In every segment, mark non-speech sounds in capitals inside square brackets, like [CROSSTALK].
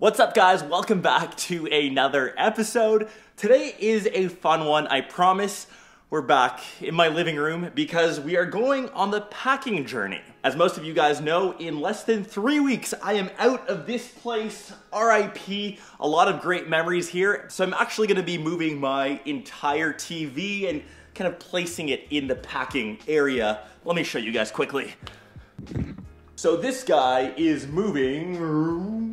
What's up guys? Welcome back to another episode. Today is a fun one, I promise. We're back in my living room because we are going on the packing journey. As most of you guys know, in less than three weeks, I am out of this place, RIP. A lot of great memories here. So I'm actually gonna be moving my entire TV and kind of placing it in the packing area. Let me show you guys quickly. So this guy is moving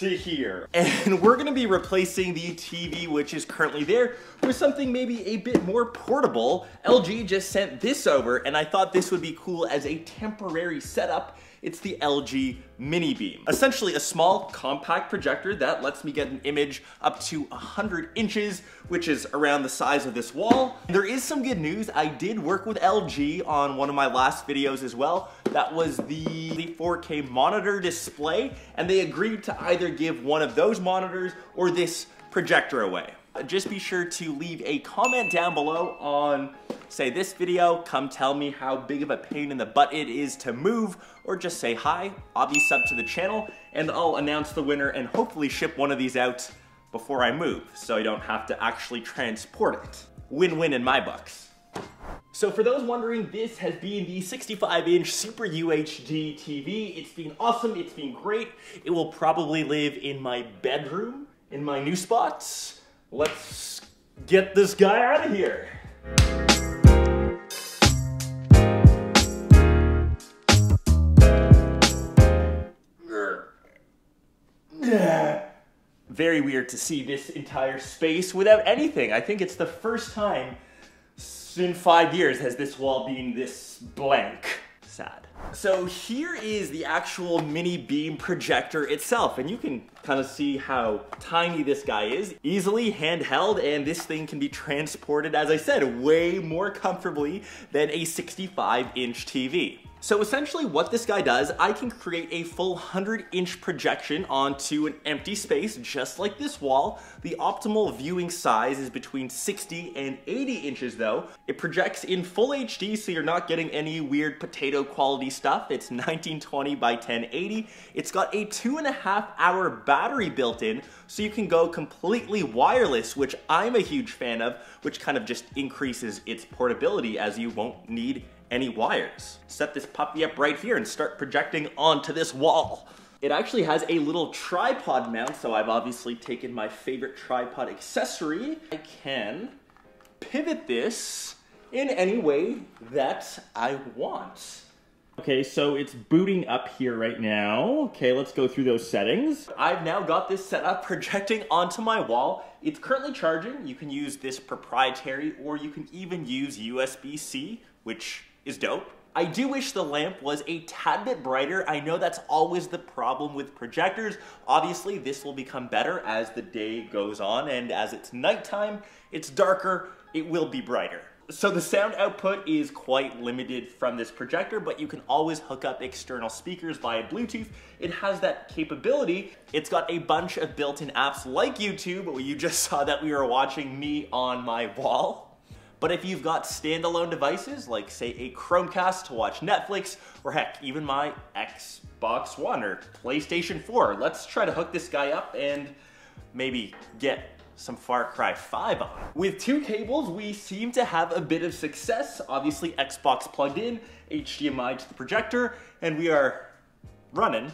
to here. And we're gonna be replacing the TV which is currently there with something maybe a bit more portable. LG just sent this over and I thought this would be cool as a temporary setup it's the LG Mini Beam. Essentially a small compact projector that lets me get an image up to 100 inches, which is around the size of this wall. There is some good news. I did work with LG on one of my last videos as well. That was the, the 4K monitor display, and they agreed to either give one of those monitors or this projector away. Just be sure to leave a comment down below on say this video, come tell me how big of a pain in the butt it is to move, or just say hi, I'll be sub to the channel, and I'll announce the winner and hopefully ship one of these out before I move, so I don't have to actually transport it. Win-win in my books. So for those wondering, this has been the 65-inch Super UHD TV. It's been awesome, it's been great. It will probably live in my bedroom, in my new spots. Let's get this guy out of here. Very weird to see this entire space without anything. I think it's the first time in five years has this wall been this blank. Sad. So here is the actual mini beam projector itself, and you can kind of see how tiny this guy is. Easily handheld, and this thing can be transported, as I said, way more comfortably than a 65 inch TV. So essentially what this guy does, I can create a full 100 inch projection onto an empty space just like this wall. The optimal viewing size is between 60 and 80 inches though. It projects in full HD so you're not getting any weird potato quality stuff. It's 1920 by 1080. It's got a two and a half hour battery built in so you can go completely wireless, which I'm a huge fan of, which kind of just increases its portability as you won't need any wires. Set this puppy up right here and start projecting onto this wall. It actually has a little tripod mount, so I've obviously taken my favorite tripod accessory. I can pivot this in any way that I want. Okay, so it's booting up here right now. Okay, let's go through those settings. I've now got this set up [LAUGHS] projecting onto my wall. It's currently charging. You can use this proprietary or you can even use USB-C, which is dope. I do wish the lamp was a tad bit brighter. I know that's always the problem with projectors. Obviously, this will become better as the day goes on, and as it's nighttime, it's darker, it will be brighter. So the sound output is quite limited from this projector, but you can always hook up external speakers via Bluetooth. It has that capability. It's got a bunch of built-in apps like YouTube, you just [LAUGHS] saw that we were watching me on my wall. But if you've got standalone devices, like say a Chromecast to watch Netflix, or heck, even my Xbox One or PlayStation 4, let's try to hook this guy up and maybe get some Far Cry 5 on. With two cables, we seem to have a bit of success. Obviously, Xbox plugged in, HDMI to the projector, and we are running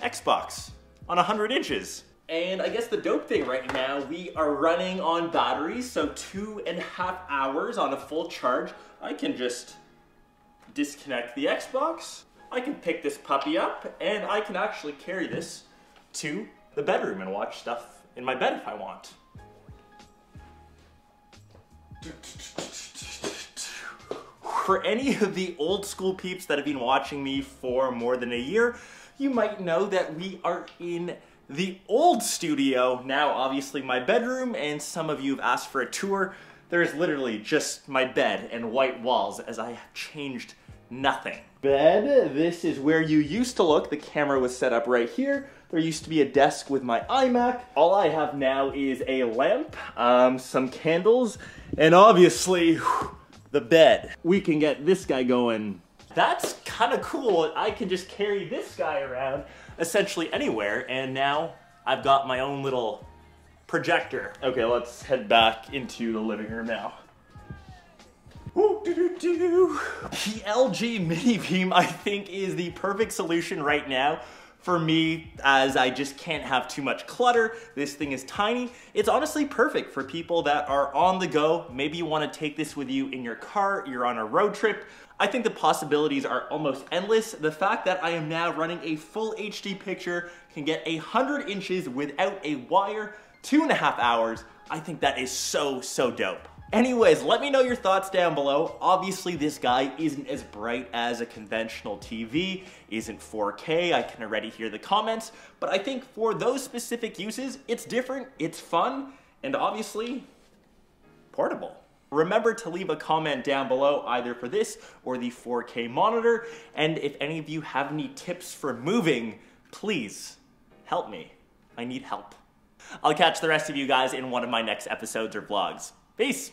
Xbox on 100 inches. And I guess the dope thing right now, we are running on batteries, so two and a half hours on a full charge. I can just disconnect the Xbox, I can pick this puppy up, and I can actually carry this to the bedroom and watch stuff in my bed if I want. For any of the old school peeps that have been watching me for more than a year, you might know that we are in the old studio, now obviously my bedroom, and some of you have asked for a tour. There is literally just my bed and white walls as I have changed nothing. Bed, this is where you used to look. The camera was set up right here. There used to be a desk with my iMac. All I have now is a lamp, um, some candles, and obviously, the bed. We can get this guy going that's kind of cool. I can just carry this guy around essentially anywhere, and now I've got my own little projector. Okay, let's head back into the living room now. The LG Mini Beam, I think, is the perfect solution right now for me as I just can't have too much clutter. This thing is tiny. It's honestly perfect for people that are on the go. Maybe you wanna take this with you in your car, you're on a road trip. I think the possibilities are almost endless. The fact that I am now running a full HD picture, can get a 100 inches without a wire, two and a half hours, I think that is so, so dope. Anyways, let me know your thoughts down below. Obviously, this guy isn't as bright as a conventional TV, isn't 4K, I can already hear the comments, but I think for those specific uses, it's different, it's fun, and obviously, portable. Remember to leave a comment down below either for this or the 4K monitor, and if any of you have any tips for moving, please help me. I need help. I'll catch the rest of you guys in one of my next episodes or vlogs. Peace.